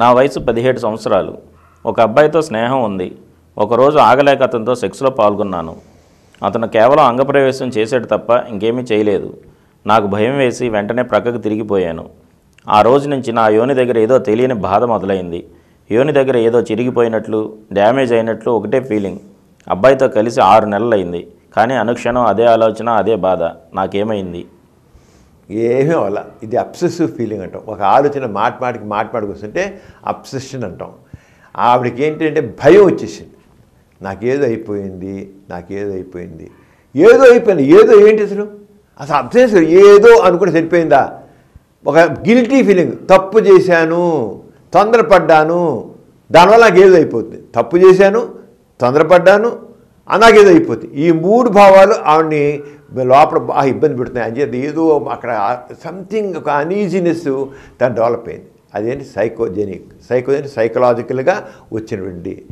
నా వయసు పదిహేడు సంవత్సరాలు. ఒక అబ్బాయితో స్నేహం ఉంది. ఒకరోజు ఆగలేక అతనితో సెక్స్లో పాల్గొన్నాను. అతను కేవలం అంగప్రవేశం చేశాడు తప్ప ఇంకేమీ చేయలేదు. నాకు భయం వేసి వెంటనే ప్రక్కకు తిరిగిపోయాను ఆ రోజు నుంచి నా యోని దగ్గర ఏదో తెలియని బాధ మొదలైంది. యోని దగ్గర ఏదో చిరిగిపోయినట్లు డ్యామేజ్ అయినట్లు ఒకటే ఫీలింగ్. అబ్బాయితో కలిసి ఆరు నెలలైంది. కానీ అనుక్షణం అదే ఆలోచన అదే బాధ. నాకేమైంది? ఏమీ అవ్వాల. ఇది అబ్సెసివ్ ఫీలింగ్ అంటాం. ఒక ఆలోచన మాట మాటికి మాట మాటికి వస్తుంటే అబ్సెషన్ అంటాం. ఆవిడకి ఏంటంటే భయం వచ్చేసింది. నాకేదో అయిపోయింది నాకేదో అయిపోయింది. ఏదో అయిపోయింది ఏదో ఏంటి అసలు? అసలు అబ్సెస్ ఏదో అనుకుంటే సరిపోయిందా? ఒక గిల్టీ ఫీలింగ్. తప్పు చేశాను తొందరపడ్డాను. దానివల్ల నాకు ఏదో అయిపోతుంది. తప్పు చేశాను తొందరపడ్డాను అలాగేదో అయిపోతుంది ఈ మూడు భావాలు ఆవిడ్ని లోపల బాగా ఇబ్బంది పెడుతున్నాయి. అని చెప్పి ఏదో అక్కడ సంథింగ్ ఒక అనీజీనెస్ దాన్ని డెవలప్ అయింది. అదేంటి? సైకోజెనిక్ సైకోజెనిక్ సైకలాజికల్గా వచ్చినటువంటి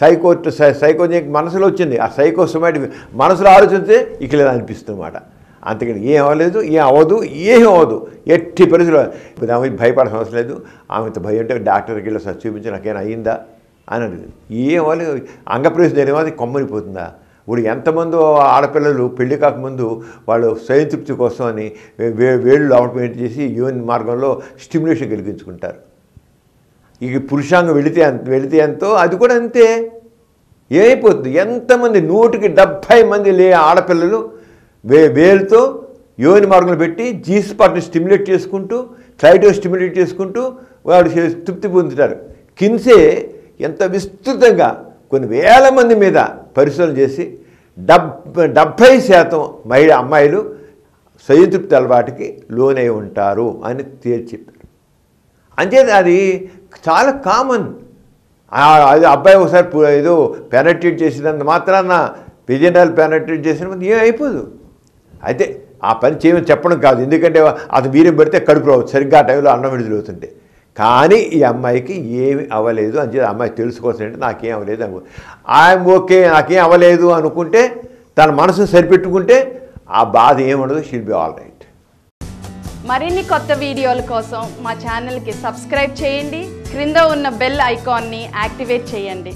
సైకో సైకోజెనిక్ మనసులో వచ్చింది. ఆ సైకోసోమాటిక్ మనసులో ఆలోచిస్తే ఇక్కడ అనిపిస్తుందన్నమాట. అంతకని ఏం అవ్వలేదు ఏం అవ్వదు ఏం అవ్వదు. ఎట్టి పరిస్థితులు ఆమె భయపడాల్సిన అవసరం లేదు. ఆమె భయం అంటే డాక్టర్కి వెళ్ళి చూపించి నాకేమైనా అయిందా అని అడిగింది. ఏం అవ్వలేదు అంగప్రవేశం జరిగితే కొమ్మనిపోతుందా ఇప్పుడు ఎంతమందో ఆడపిల్లలు పెళ్ళి కాకముందు వాళ్ళు స్వయం తృప్తి కోసం అని వే వేళ్ళు లోపల చేసి యూన్ మార్గంలో స్టిమ్యులేషన్ కలిగించుకుంటారు. ఇక పురుషాంగం వెళితే అంత వెళితే ఎంతో అది కూడా అంతే. ఏమైపోతుంది? ఎంతమంది నూటికి డెబ్భై మంది లే ఆడపిల్లలు వే వేలుతో యోని మార్గంలో పెట్టి జీస్ పార్ట్ని స్టిమ్యులేట్ చేసుకుంటూ క్లైటో స్టిమ్యులేట్ చేసుకుంటూ వాడు చే- తృప్తి పొందుతారు. కిన్సే ఎంత విస్తృతంగా కొన్ని వేల మంది మీద పరిశోధన చేసి డబ్ శాతం మహిళ అమ్మాయిలు సయతృప్తి అలవాటుకి లోనై ఉంటారు అని తేల్చి చెప్పారు అంచేది అది చాలా కామన్ అది అబ్బాయి ఒకసారి ఏదో పెనట్రేట్ చేసినంత మాత్రాన విజయనాలు పెనట్రేట్ చేసిన ఏం అయిపోదు. అయితే ఆ పని చేయమని చెప్పడం కాదు. ఎందుకంటే అతను వీర్యం పెడితే కడుపు రావచ్చు సరిగ్గా ఆ టైంలో అన్నం విడుదలవుతుంటే కానీ ఈ అమ్మాయికి ఏమి అవ్వలేదు అని చెప్పి అమ్మాయి తెలుసుకోవాల్సి అంటే నాకేం అవ్వలేదు అనుకో. ఐఎమ్ ఓకే నాకేం అవ్వలేదు అనుకుంటే తన మనసు సరిపెట్టుకుంటే ఆ బాధ ఏముండదు షీల్ బి ఆల్ రైట్ మరిన్ని కొత్త వీడియోల కోసం మా ఛానల్కి సబ్స్క్రైబ్ చేయండి. క్రింద ఉన్న బెల్ ఐకాన్ని యాక్టివేట్ చేయండి.